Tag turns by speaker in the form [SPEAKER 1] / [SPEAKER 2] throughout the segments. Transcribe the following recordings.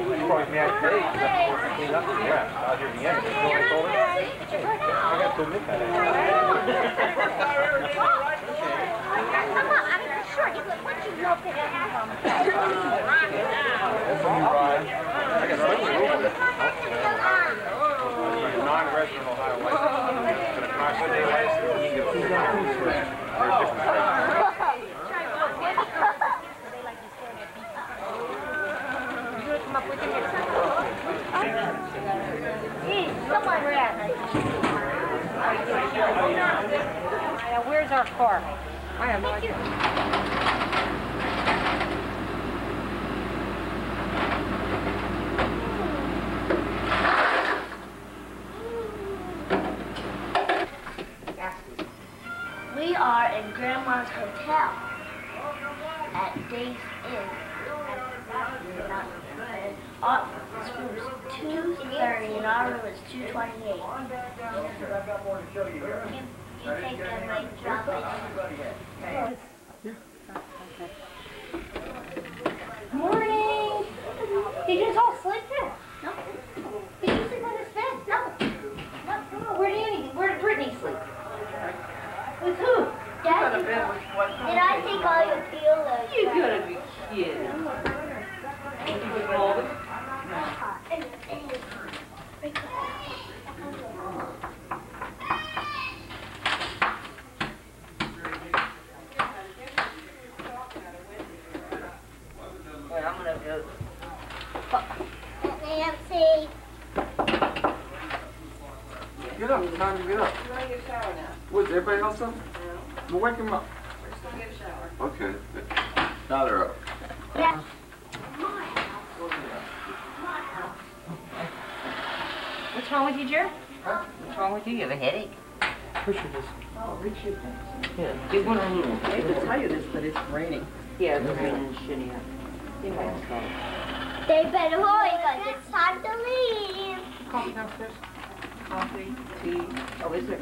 [SPEAKER 1] probably mad today because I have to clean up the mess out here in the end. You know what I told her? I got to admit that. That's all right. I got special rules. Non-resident Ohio license. But if my Sunday license, you can get a full time. They're different prices.
[SPEAKER 2] Now, where's our car? I have no idea.
[SPEAKER 3] We are in Grandma's Hotel at Days Inn. School is two thirty and our room is two twenty-eight. You think I might drop it? Morning. Did you just all sleep here? No. Did you sleep on this bed? No. No. no. Where did Annie? Where did Brittany sleep? With who? Dad. Did I take all your pillows?
[SPEAKER 2] You gotta be kidding. Well, I'm gonna go.
[SPEAKER 3] Nancy.
[SPEAKER 4] Get up, time to get up.
[SPEAKER 5] You wanna get a shower now?
[SPEAKER 4] What's everybody else up?
[SPEAKER 5] No.
[SPEAKER 4] Well, wake him up.
[SPEAKER 5] We're just gonna get a shower.
[SPEAKER 4] Okay. Now they're up.
[SPEAKER 3] Yeah.
[SPEAKER 2] What's wrong with you, Jer? What's wrong with you? You have a headache?
[SPEAKER 5] Oh, Richard.
[SPEAKER 2] Yeah. Give one a little.
[SPEAKER 5] I hate to tell you this, but it's raining.
[SPEAKER 2] Yeah, it's raining shitty.
[SPEAKER 3] They better hurry because it's time to leave.
[SPEAKER 2] Coffee downstairs? Coffee, tea. Oh, is there?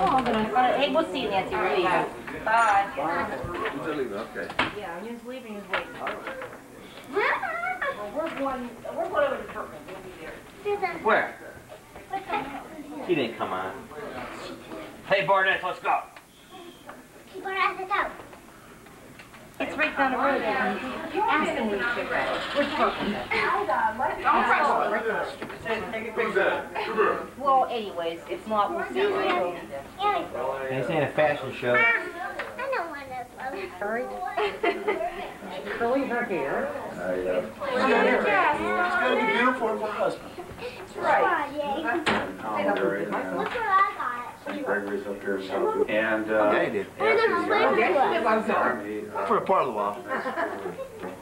[SPEAKER 2] Oh, I'm gonna, hey, we'll see you, Nancy. We're leaving. Bye.
[SPEAKER 4] Who's they leaving? Okay.
[SPEAKER 2] Yeah, I'm just leaving. He's waiting. Well, we're going, we're going over to Kirkland. We'll be there.
[SPEAKER 1] Where? He didn't come on. Hey, Barnett, let's go.
[SPEAKER 3] Keep our asses out.
[SPEAKER 2] It's right down the road. Ask them when you get back. Where's Kirkland?
[SPEAKER 4] Who's that?
[SPEAKER 2] Well, anyways, if not, we'll see you later.
[SPEAKER 1] This ain't a fashion show.
[SPEAKER 3] I don't want to
[SPEAKER 2] Hurry. Curling her hair.
[SPEAKER 4] Oh, it's gonna be beautiful for my husband.
[SPEAKER 3] Right.
[SPEAKER 4] And,
[SPEAKER 3] Look what I got.
[SPEAKER 4] Gregory's up here, so. And, uh.
[SPEAKER 1] Yeah, he did.
[SPEAKER 3] We're gonna
[SPEAKER 4] Army, uh,
[SPEAKER 1] For a part of the while.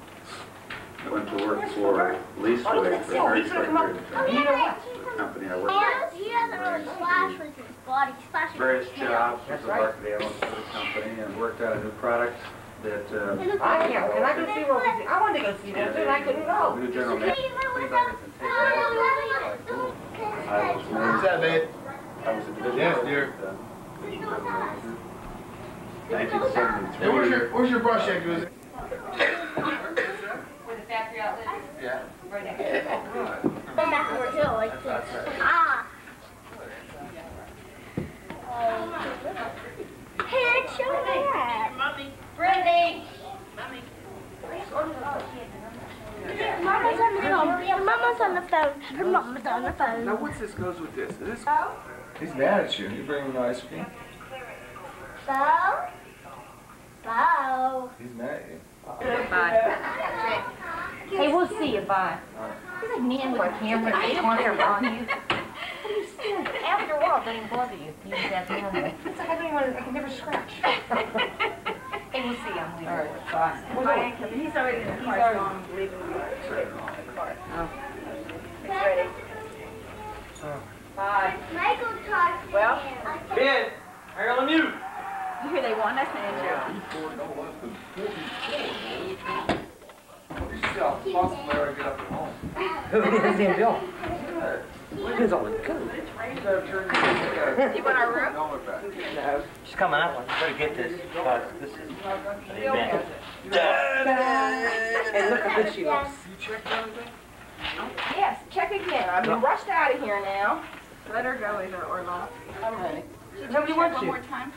[SPEAKER 4] I went to work for Leaseway for a very short period of time. The company I worked for.
[SPEAKER 3] He doesn't really splash with his body. He
[SPEAKER 4] Various
[SPEAKER 3] with his tail.
[SPEAKER 4] jobs as a marketing analyst for the company and worked out a new product that, uh.
[SPEAKER 5] I can't, can I go see what we, I wanted to go see that, but I couldn't go.
[SPEAKER 4] New general manager. Please, I can take that. I was
[SPEAKER 6] What's that, babe?
[SPEAKER 4] I was a division.
[SPEAKER 6] Yes, dear.
[SPEAKER 4] Nineteen seventy-three.
[SPEAKER 6] Hey, where's your, where's your brush, Hector? Is it-
[SPEAKER 2] Where the factory outlet is?
[SPEAKER 4] Yeah.
[SPEAKER 2] Right next to it.
[SPEAKER 3] Go backwards too, like this. Ah. Hey, show that.
[SPEAKER 2] Brittany!
[SPEAKER 3] Mama's on the phone. Mama's on the phone. Her mama's on the phone.
[SPEAKER 4] Now, what's this goes with this? Is this? He's mad at you. You bring him ice cream?
[SPEAKER 3] Bo? Bo?
[SPEAKER 4] He's mad at you.
[SPEAKER 2] Bye. Hey, we'll see you. Bye. He's like man with a camera, they want to on you. What are you staring? After a while, it doesn't bother you. You just have to. It's like I don't even, I can never scratch. Hey, we'll see you. I'm leaving. All right, bye.
[SPEAKER 5] He's already in the car, so I'm leaving the car. Oh. It's ready. Oh. Bye.
[SPEAKER 3] Michael talks
[SPEAKER 5] Well,
[SPEAKER 3] me.
[SPEAKER 1] Ben, are you on mute?
[SPEAKER 5] Here they want us, Andrew.
[SPEAKER 4] You see how possible I get up at home.
[SPEAKER 1] He's on the good.
[SPEAKER 4] You better turn
[SPEAKER 5] You want our room?
[SPEAKER 4] helmet back.
[SPEAKER 1] She's coming out. Better get this. because This is an event.
[SPEAKER 5] And look how good she looks.
[SPEAKER 4] Checked everything?
[SPEAKER 5] Yes, check again. I've been rushed out of here now. Let her go either or not. I'm ready.
[SPEAKER 2] Nobody wants you.
[SPEAKER 5] One more time.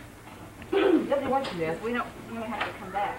[SPEAKER 2] Nobody wants you there.
[SPEAKER 5] We don't, we don't have to come back.